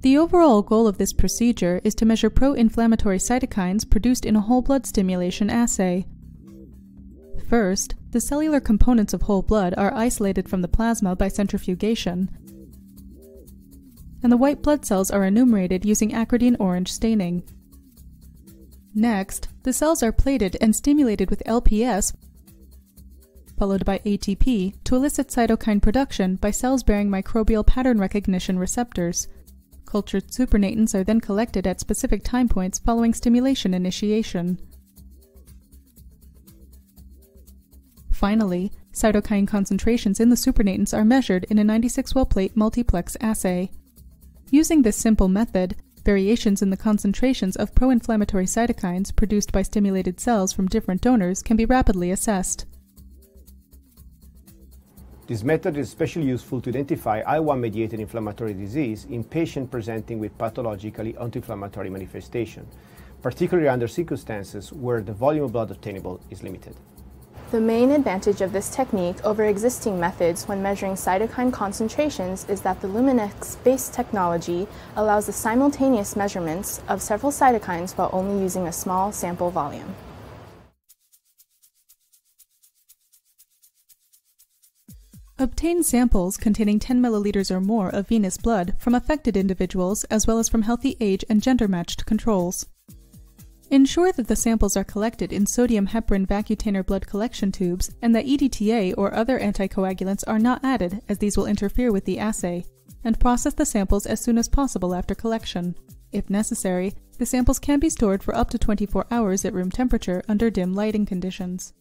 The overall goal of this procedure is to measure pro-inflammatory cytokines produced in a whole blood stimulation assay. First, the cellular components of whole blood are isolated from the plasma by centrifugation, and the white blood cells are enumerated using acridine orange staining. Next, the cells are plated and stimulated with LPS followed by ATP to elicit cytokine production by cells bearing microbial pattern recognition receptors. Cultured supernatants are then collected at specific time points following stimulation initiation. Finally, cytokine concentrations in the supernatants are measured in a 96-well plate multiplex assay. Using this simple method, variations in the concentrations of pro-inflammatory cytokines produced by stimulated cells from different donors can be rapidly assessed. This method is especially useful to identify IL-1-mediated inflammatory disease in patients presenting with pathologically anti-inflammatory manifestation, particularly under circumstances where the volume of blood obtainable is limited. The main advantage of this technique over existing methods when measuring cytokine concentrations is that the Luminex-based technology allows the simultaneous measurements of several cytokines while only using a small sample volume. Obtain samples containing 10 milliliters or more of venous blood from affected individuals as well as from healthy age and gender-matched controls. Ensure that the samples are collected in sodium heparin Vacutainer blood collection tubes and that EDTA or other anticoagulants are not added as these will interfere with the assay, and process the samples as soon as possible after collection. If necessary, the samples can be stored for up to 24 hours at room temperature under dim lighting conditions.